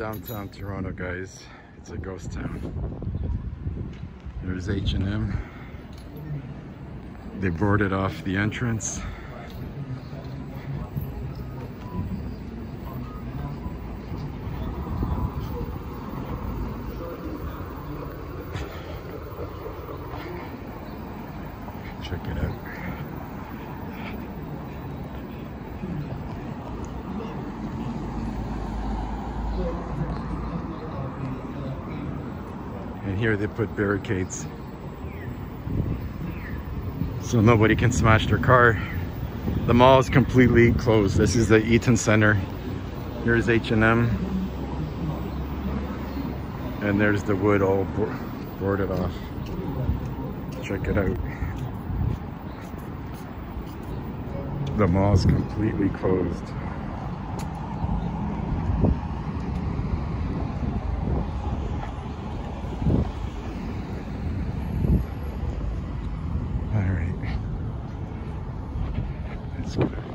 downtown Toronto, guys. It's a ghost town. There's H&M. They boarded off the entrance. Check it out. And here they put barricades so nobody can smash their car. The mall is completely closed. This is the Eaton Center. Here's H&M. And there's the wood all boarded off. Check it out. The mall is completely closed. Go.